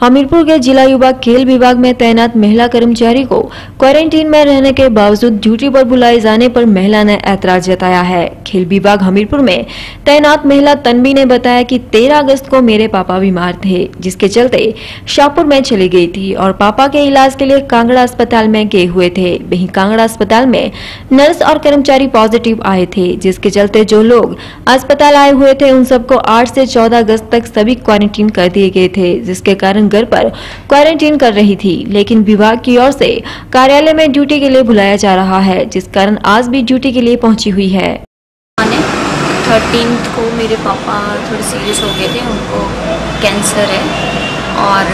हमीरपुर के जिला युवा खेल विभाग में तैनात महिला कर्मचारी को क्वारंटीन में रहने के बावजूद ड्यूटी पर बुलाए जाने पर महिला ने ऐतराज जताया है। खेल विभाग हमीरपुर में तैनात महिला तन्वी ने बताया कि 13 अगस्त को मेरे पापा बीमार थे, जिसके चलते शाहपुर में चली गई थी और पापा के इलाज के लिए कांगड़ा अस्पताल में गए हुए थे। वही कांगड़ा अस्पताल में नर्स और कर्मचारी पॉजिटिव आए थे, जिसके चलते जो लोग अस्पताल आए हुए थे, उन सबको आठ से चौदह अगस्त तक सभी क्वारंटीन कर दिए गए थे, जिसके कारण घर पर क्वारंटीन कर रही थी, लेकिन विभाग की ओर से कार्यालय में ड्यूटी के लिए बुलाया जा रहा है, जिस कारण आज भी ड्यूटी के लिए पहुँची हुई है। थर्टीन को मेरे पापा थोड़े सीरियस हो गए थे, उनको कैंसर है, और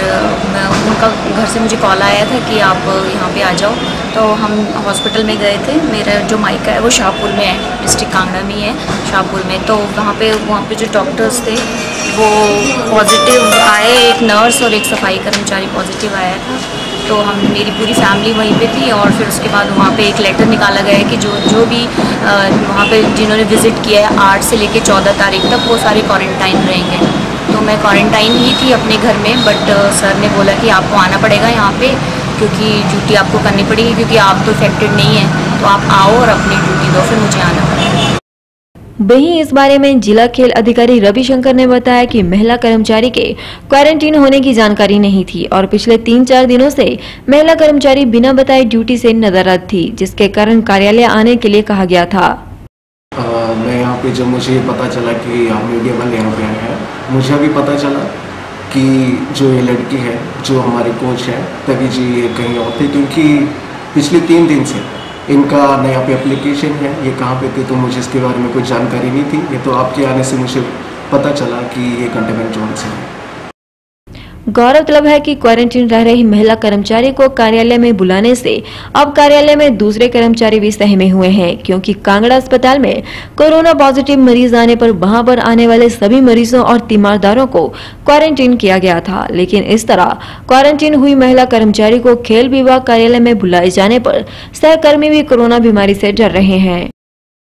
उनका घर से मुझे कॉल आया था कि आप यहाँ पे आ जाओ। तो हम हॉस्पिटल में गए थे, मेरा जो माइका है वो शाहपुर में है डिस्ट्रिक्ट कांगड़ा में है शाहपुर में। तो वहाँ पे वहाँ पे जो डॉक्टर्स थे वो पॉजिटिव आए, एक नर्स और एक सफ़ाई कर्मचारी पॉजिटिव आया था। तो हम, मेरी पूरी फैमिली वहीं पे थी और फिर उसके बाद वहाँ पे एक लेटर निकाला गया है कि जो जो भी वहाँ पे जिन्होंने विज़िट किया है आठ से लेकर चौदह तारीख तक, वो सारे क्वारंटाइन रहेंगे। तो मैं क्वारंटाइन ही थी अपने घर में बट सर ने बोला कि आपको आना पड़ेगा यहाँ पे, क्योंकि ड्यूटी आपको करनी पड़ेगी, क्योंकि आप तो इफेक्टेड नहीं हैं। तो आप आओ और अपनी ड्यूटी दो, फिर मुझे आना वहीं इस बारे में जिला खेल अधिकारी रविशंकर ने बताया कि महिला कर्मचारी के क्वारंटीन होने की जानकारी नहीं थी और पिछले तीन चार दिनों से महिला कर्मचारी बिना बताए ड्यूटी से नजरत थी जिसके कारण कार्यालय आने के लिए कहा गया था। आ, मैं यहाँ पे जब मुझे पता चला कि यहाँ मीडिया वाले यहाँ पे आए हैं मुझे अभी पता चला कि जो ये लड़की है जो हमारे कोच है तभी जी ये कहीं और थे क्योंकि पिछले तीन दिन से इनका नया पे एप्लीकेशन है, ये कहाँ पे थे तो मुझे इसके बारे में कोई जानकारी नहीं थी। ये तो आपके आने से मुझे पता चला कि ये कंटेनमेंट जोन से है। गौरतलब है कि क्वारंटीन रह रही महिला कर्मचारी को कार्यालय में बुलाने से अब कार्यालय में दूसरे कर्मचारी भी सहमे हुए हैं, क्योंकि कांगड़ा अस्पताल में कोरोना पॉजिटिव मरीज़ आने पर वहाँ पर आने वाले सभी मरीजों और तीमारदारों को क्वारंटीन किया गया था। लेकिन इस तरह क्वारंटीन हुई महिला कर्मचारी को खेल विभाग कार्यालय में बुलाए जाने पर सहकर्मी भी कोरोना बीमारी से डर रहे हैं।